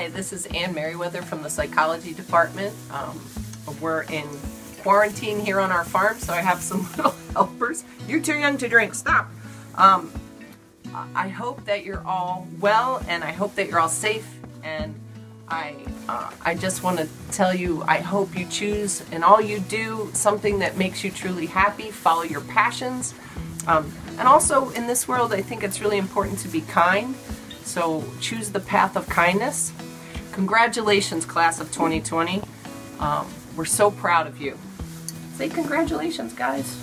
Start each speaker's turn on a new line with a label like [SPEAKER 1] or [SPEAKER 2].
[SPEAKER 1] Hi, this is Ann Merriwether from the psychology department. Um, we're in quarantine here on our farm, so I have some little helpers. You're too young to drink, stop. Um, I hope that you're all well and I hope that you're all safe and I, uh, I just want to tell you, I hope you choose in all you do something that makes you truly happy, follow your passions. Um, and also in this world, I think it's really important to be kind. So choose the path of kindness. Congratulations, class of 2020. Um, we're so proud of you. Say congratulations, guys.